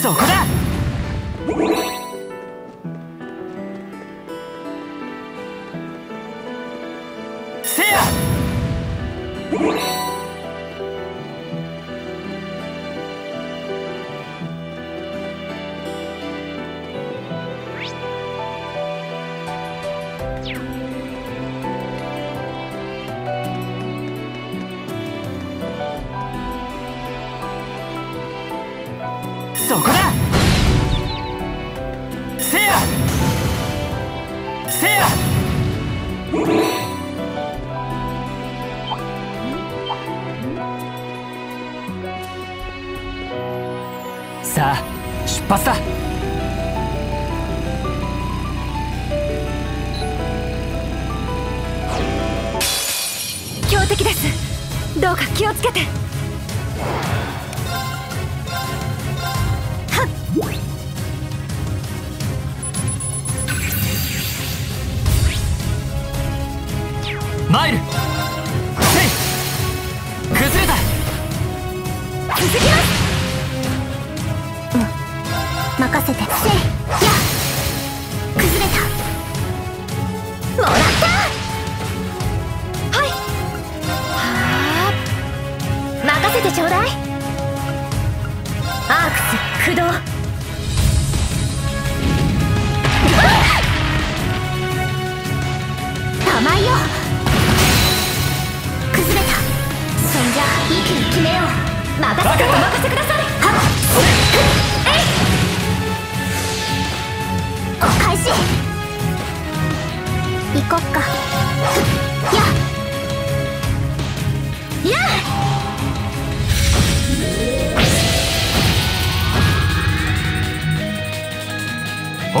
そこだ。さあ出発だ。強敵です。どうか気をつけて。はマイル。任せて。せいや崩れた。もらった。はい。はあ。任せてちょうだい。アークス駆動。玉井よ。崩れた。そんじゃ一気に決めよう。任せてお任せください。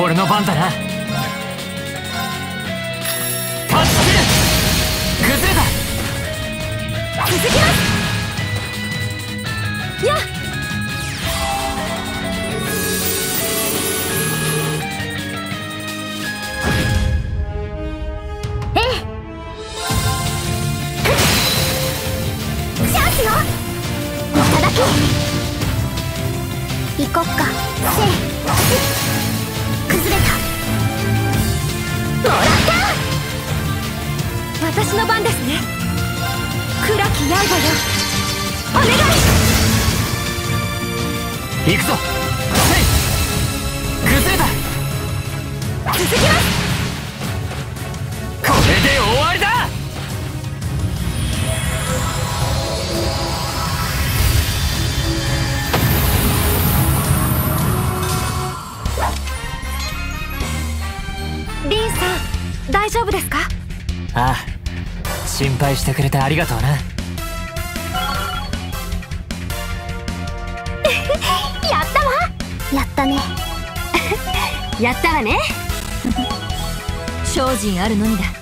俺の番だな。行くぞ。せい。崩れた。続きます。これで終わりだ。リンさん大丈夫ですか？ああ心配してくれてありがとうなやったわね。精進あるのみだ。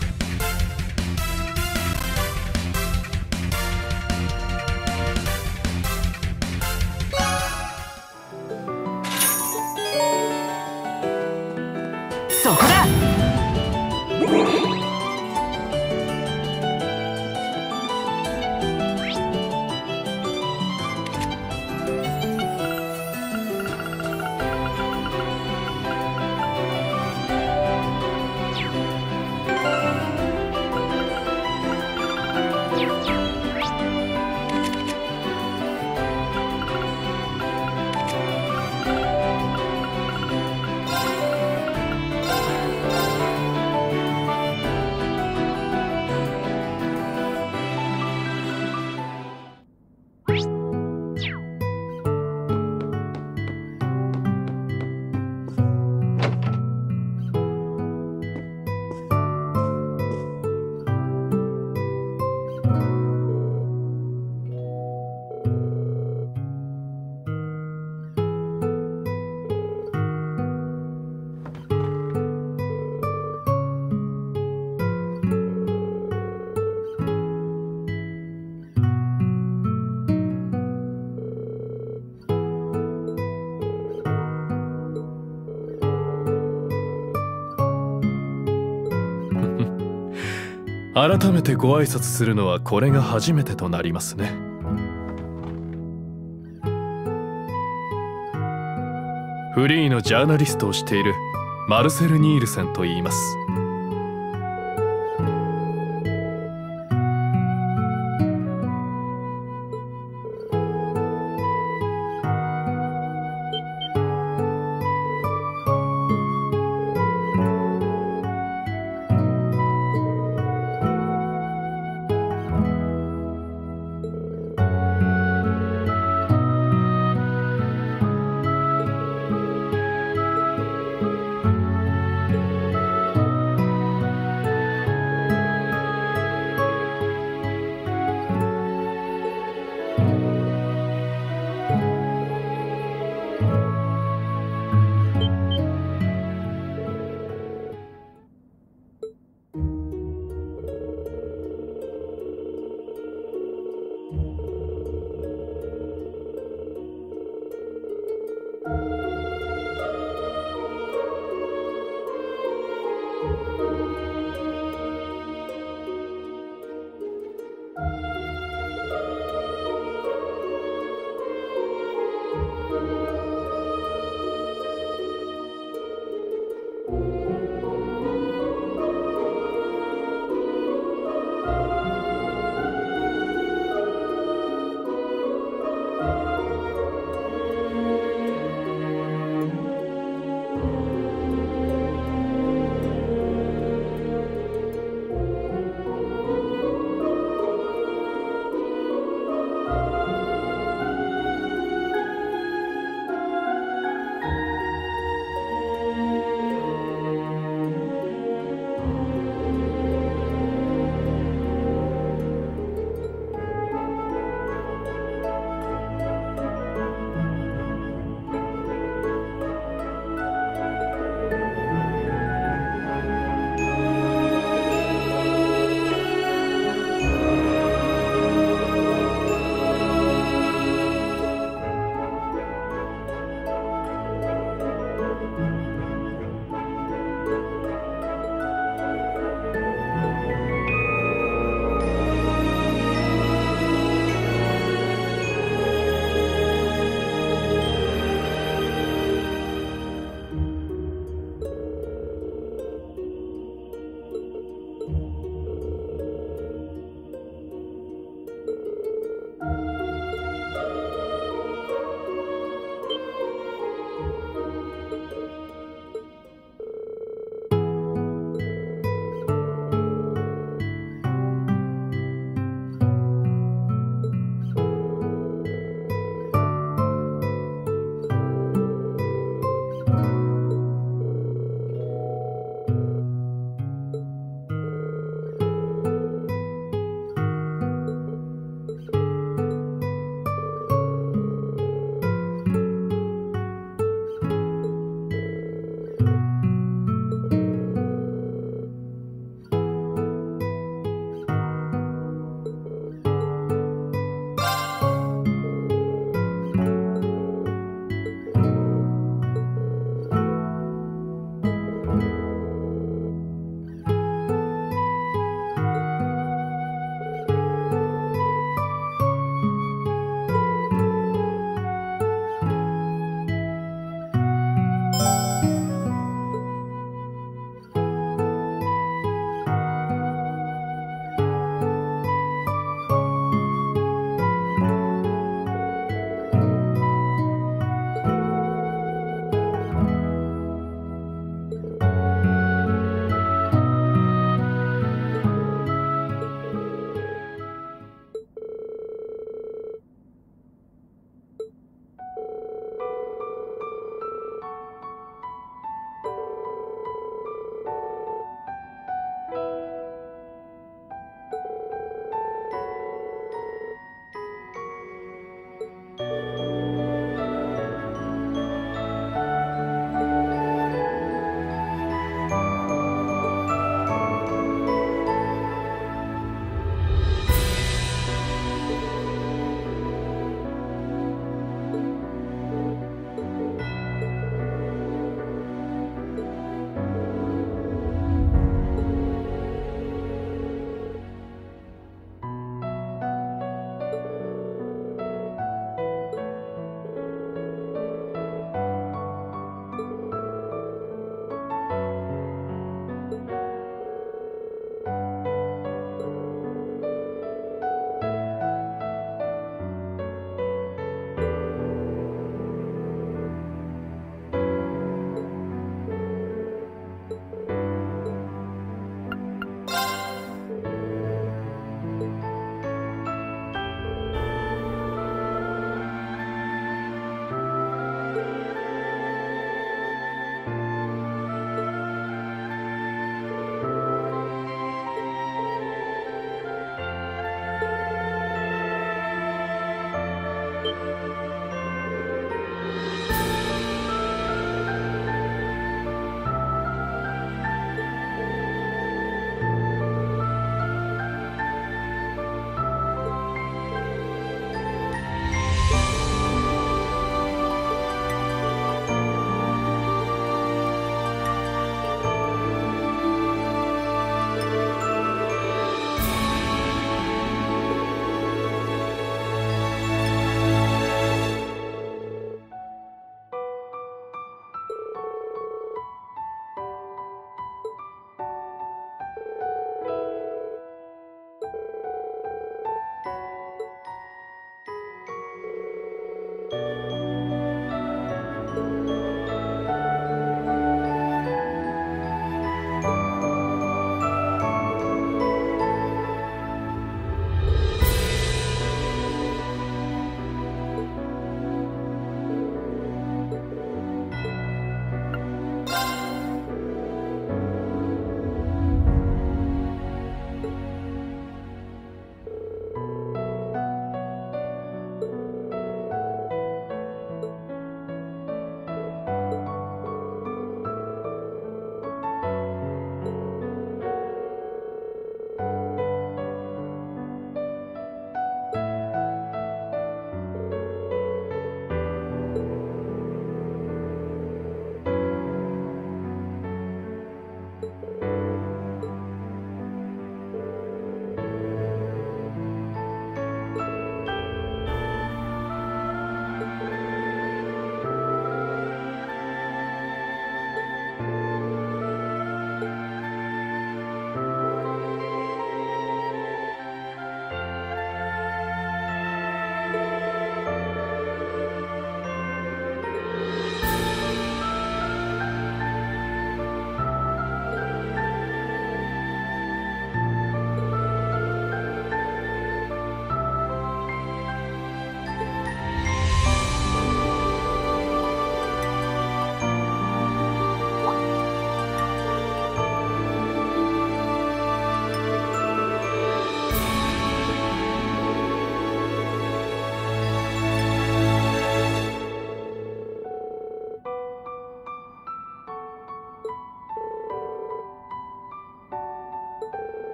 改めてご挨拶するのはこれが初めてとなりますね。フリーのジャーナリストをしているマルセル・ニールセンと言います「